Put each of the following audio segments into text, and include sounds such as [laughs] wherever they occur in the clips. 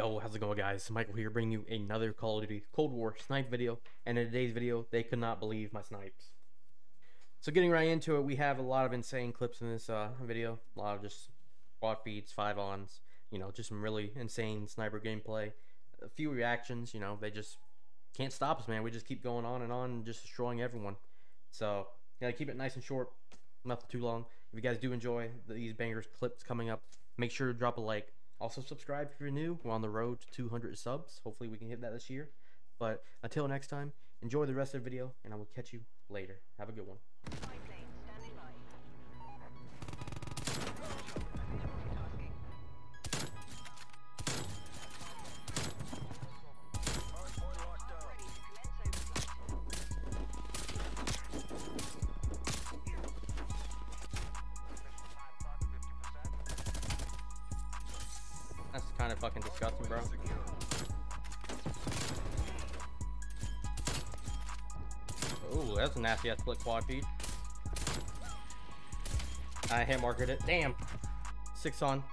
Yo, how's it going guys? Michael here bringing you another Call of Duty Cold War snipe video. And in today's video, they could not believe my snipes. So getting right into it, we have a lot of insane clips in this uh, video. A lot of just quad feeds, five ons, you know, just some really insane sniper gameplay. A few reactions, you know, they just can't stop us, man. We just keep going on and on and just destroying everyone. So, yeah, keep it nice and short, nothing too long. If you guys do enjoy these bangers clips coming up, make sure to drop a like also, subscribe if you're new. We're on the road to 200 subs. Hopefully, we can hit that this year. But until next time, enjoy the rest of the video, and I will catch you later. Have a good one. Kind of fucking disgusting, bro. Ooh, that's a nasty ass split quad feed. I hit markered it. Damn. Six on.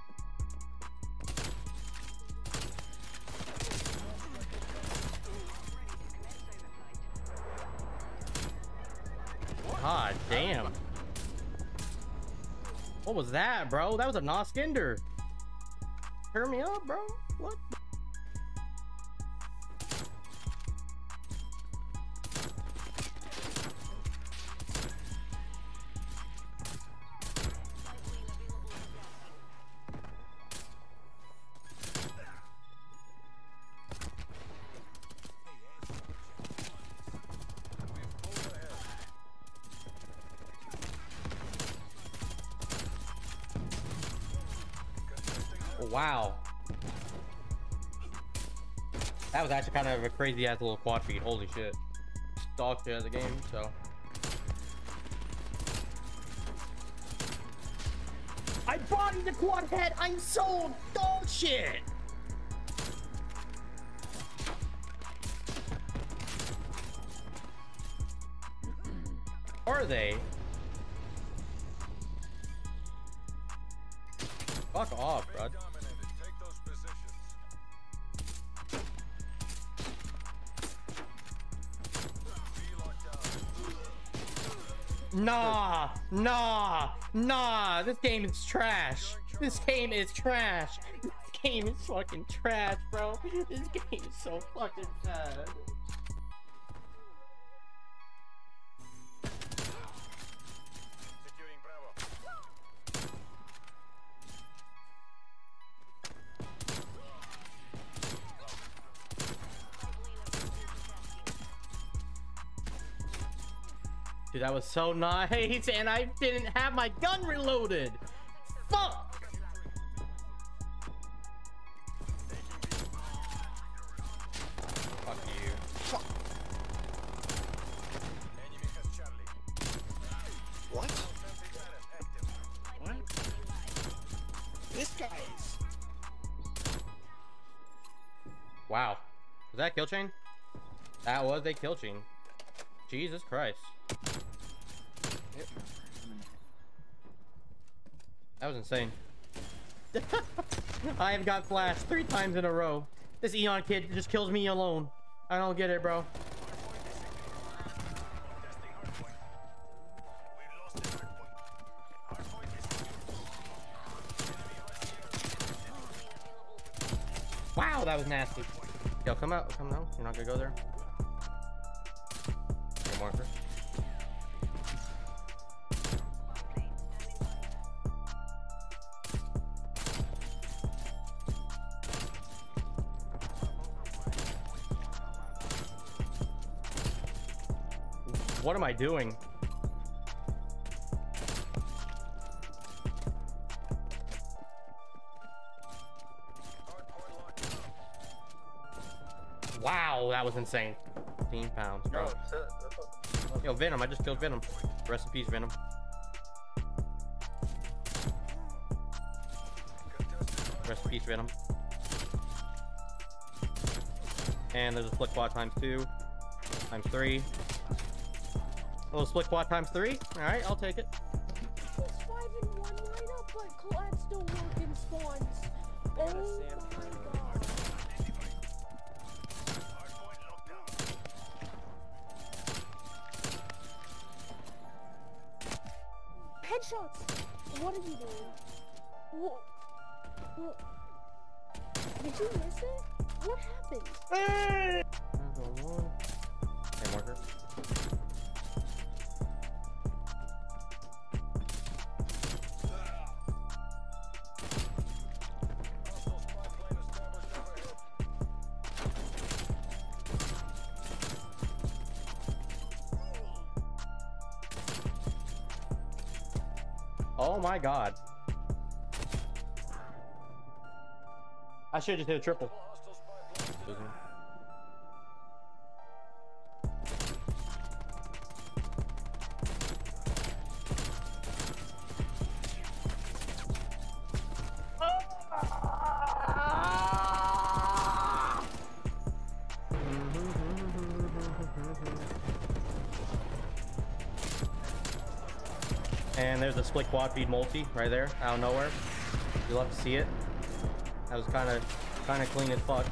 God damn. What was that, bro? That was a Noskinder. Turn me up, bro. Wow. That was actually kind of a crazy ass little quad feed. Holy shit. Dog shit of the game, so. I bodied the quad head! I'm so dog shit! Are they? Fuck off, bro. Nah, nah, nah. This game is trash. This game is trash. This game is fucking trash, bro. This game is so fucking bad. Dude, that was so nice, [laughs] and I didn't have my gun reloaded. Fuck! Fuck you. Fuck. What? What? This guy is... Wow. Was that kill chain? That was a kill chain. Jesus Christ. Yep. That was insane. [laughs] I have got flashed three times in a row. This Eon kid just kills me alone. I don't get it, bro. Wow, that was nasty. Yo, come out. Come out. You're not gonna go there. Marker. What am I doing? Wow, that was insane. 15 pounds, bro. Yo, Venom, I just killed Venom. Rest in peace, Venom. Rest in peace, Venom. And there's a split quad times two, times three. A little split quad times three. All right, I'll take it. It's five and one lineup, but collabs don't work in spawns. Oh my god. What is he doing? What? what? Did you miss it? What happened? Hey, marker. Oh my god. I should just hit a triple. And there's a split quad feed multi right there, out of nowhere. You'll have to see it. That was kind of, kind of clean as fuck.